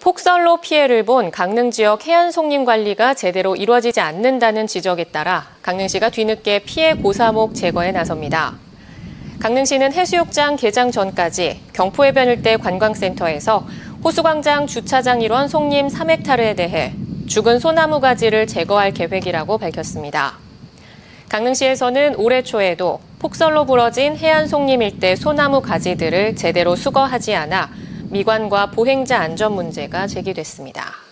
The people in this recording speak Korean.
폭설로 피해를 본 강릉 지역 해안 송림 관리가 제대로 이루어지지 않는다는 지적에 따라 강릉시가 뒤늦게 피해 고사목 제거에 나섭니다. 강릉시는 해수욕장 개장 전까지 경포해변 일대 관광센터에서 호수광장 주차장 일원 송림 3헥타르에 대해 죽은 소나무 가지를 제거할 계획이라고 밝혔습니다. 강릉시에서는 올해 초에도 폭설로 부러진 해안 송림 일대 소나무 가지들을 제대로 수거하지 않아 미관과 보행자 안전 문제가 제기됐습니다.